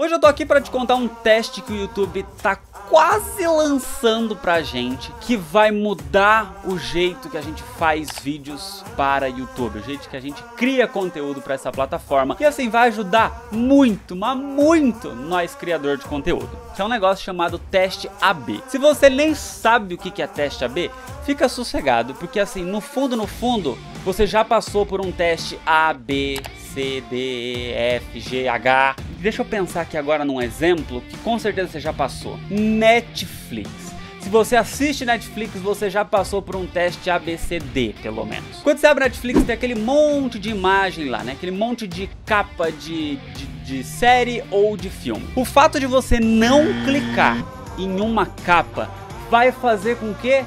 Hoje eu tô aqui para te contar um teste que o YouTube tá quase lançando pra gente, que vai mudar o jeito que a gente faz vídeos para YouTube, o jeito que a gente cria conteúdo para essa plataforma, e assim vai ajudar muito, mas muito nós criador de conteúdo. Que é um negócio chamado teste AB. Se você nem sabe o que é teste AB, fica sossegado, porque assim, no fundo, no fundo, você já passou por um teste A, B, C, D, E, F, G, H. Deixa eu pensar aqui agora num exemplo que com certeza você já passou. Netflix. Se você assiste Netflix, você já passou por um teste ABCD, pelo menos. Quando você abre Netflix, tem aquele monte de imagem lá, né? Aquele monte de capa de, de, de série ou de filme. O fato de você não clicar em uma capa vai fazer com que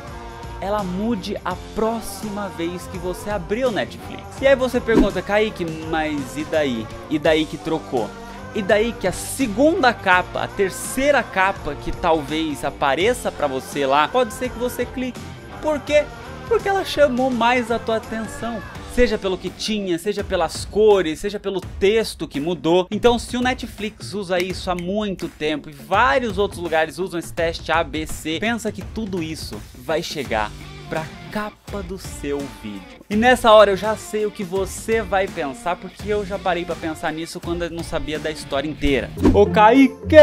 ela mude a próxima vez que você abrir o Netflix. E aí você pergunta, Kaique, mas e daí? E daí que trocou? E daí que a segunda capa, a terceira capa que talvez apareça para você lá, pode ser que você clique. Por quê? Porque ela chamou mais a tua atenção seja pelo que tinha, seja pelas cores, seja pelo texto que mudou. Então, se o Netflix usa isso há muito tempo e vários outros lugares usam esse teste ABC, pensa que tudo isso vai chegar para capa do seu vídeo. E nessa hora eu já sei o que você vai pensar, porque eu já parei para pensar nisso quando eu não sabia da história inteira. Ô Kaique!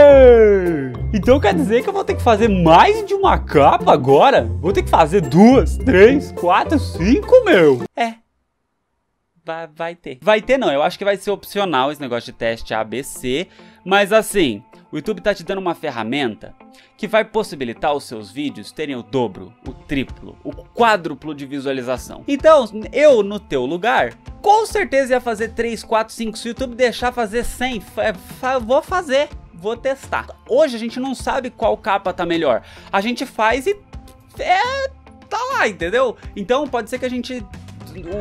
Então quer dizer que eu vou ter que fazer mais de uma capa agora? Vou ter que fazer duas, três, quatro, cinco, meu? É, vai, vai ter. Vai ter não, eu acho que vai ser opcional esse negócio de teste ABC, mas assim, o YouTube tá te dando uma ferramenta que vai possibilitar os seus vídeos terem o dobro, o triplo, o quádruplo de visualização. Então, eu no teu lugar, com certeza ia fazer 3, 4, 5, se o YouTube deixar fazer 100, vou fazer, vou testar. Hoje a gente não sabe qual capa tá melhor. A gente faz e é tá lá, entendeu? Então pode ser que a gente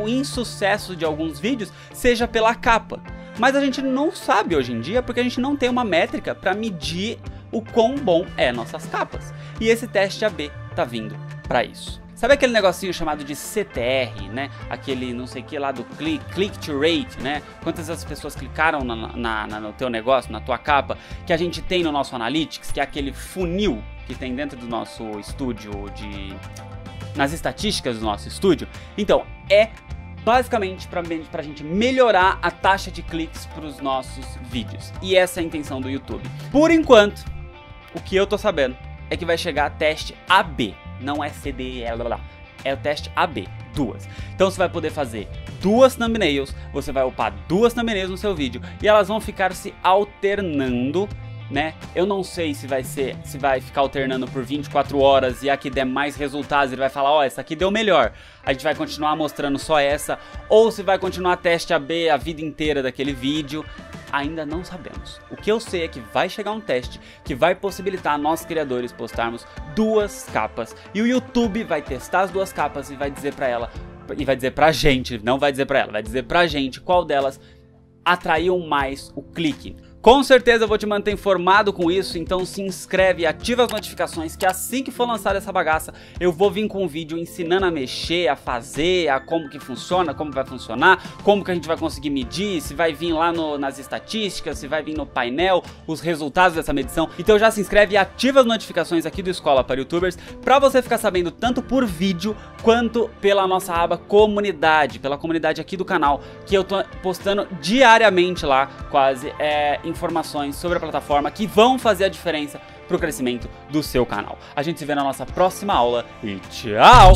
o insucesso de alguns vídeos seja pela capa. Mas a gente não sabe hoje em dia porque a gente não tem uma métrica para medir o quão bom é nossas capas. E esse teste AB tá vindo para isso. Sabe aquele negocinho chamado de CTR, né? Aquele não sei que lá do click, click to rate, né? Quantas as pessoas clicaram na, na, na, no teu negócio, na tua capa, que a gente tem no nosso Analytics, que é aquele funil que tem dentro do nosso estúdio de nas estatísticas do nosso estúdio. Então, é basicamente para a gente melhorar a taxa de cliques para os nossos vídeos. E essa é a intenção do YouTube. Por enquanto, o que eu tô sabendo é que vai chegar teste AB, não é CD, é, é o teste AB, duas. Então você vai poder fazer duas thumbnails, você vai upar duas thumbnails no seu vídeo e elas vão ficar se alternando né? Eu não sei se vai ser, se vai ficar alternando por 24 horas e a que der mais resultados ele vai falar, ó, oh, essa aqui deu melhor. A gente vai continuar mostrando só essa, ou se vai continuar teste AB a vida inteira daquele vídeo. Ainda não sabemos. O que eu sei é que vai chegar um teste que vai possibilitar nós criadores postarmos duas capas e o YouTube vai testar as duas capas e vai dizer para ela e vai dizer pra gente, não vai dizer pra ela, vai dizer pra gente qual delas atraiu mais o clique. Com certeza eu vou te manter informado com isso, então se inscreve e ativa as notificações que assim que for lançada essa bagaça, eu vou vir com um vídeo ensinando a mexer, a fazer, a como que funciona, como vai funcionar, como que a gente vai conseguir medir, se vai vir lá no, nas estatísticas, se vai vir no painel, os resultados dessa medição. Então já se inscreve e ativa as notificações aqui do Escola para Youtubers para você ficar sabendo tanto por vídeo quanto pela nossa aba comunidade, pela comunidade aqui do canal, que eu tô postando diariamente lá, quase, é informações sobre a plataforma que vão fazer a diferença para o crescimento do seu canal. A gente se vê na nossa próxima aula e tchau!